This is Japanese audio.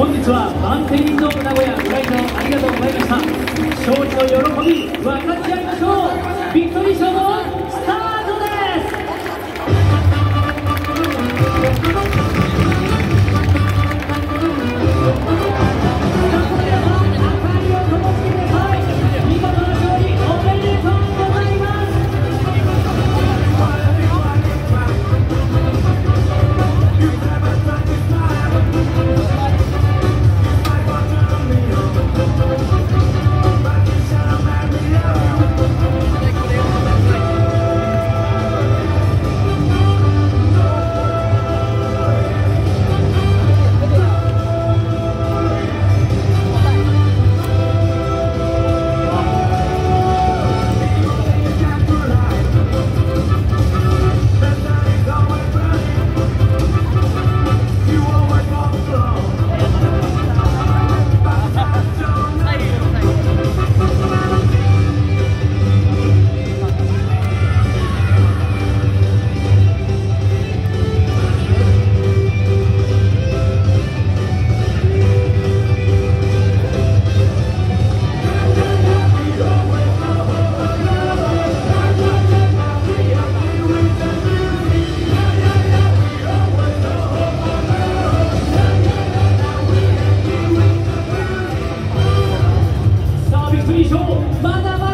本日はバンテリンドーム名古屋ご来場ありがとうございました。勝利の喜び分かち合い水晶まだまだ